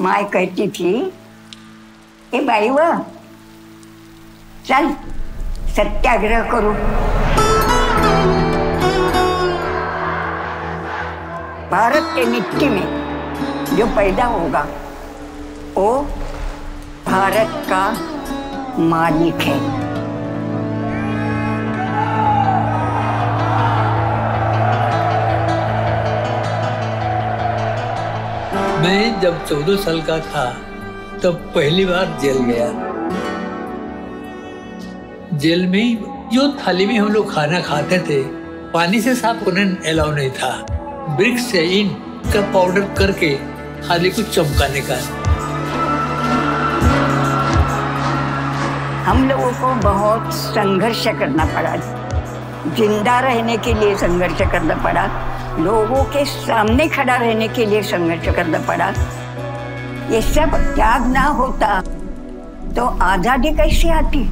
My कहती थी, ए भाई वह चल, सत्याग्रह करो. भारत के मिट्टी में जो पैदा होगा, वो भारत का मालिक है। मैं जब चौदह साल का था, तब पहली बार जेल गया। जेल में जो थाली में हम लोग खाना खाते थे, पानी से साफ़ करने अलाउ नहीं था। ब्रिक्स से इन का पाउडर करके थाली को चमकाने का। हम लोगों को बहुत संघर्ष करना पड़ा। ज़िंदा रहने के लिए संघर्ष करना पड़ा। लोगों के सामने खड़ा रहने के लिए संघर्ष करना पड़ा। ये सब त्याग ना होता तो आज़ादी कैसे आती?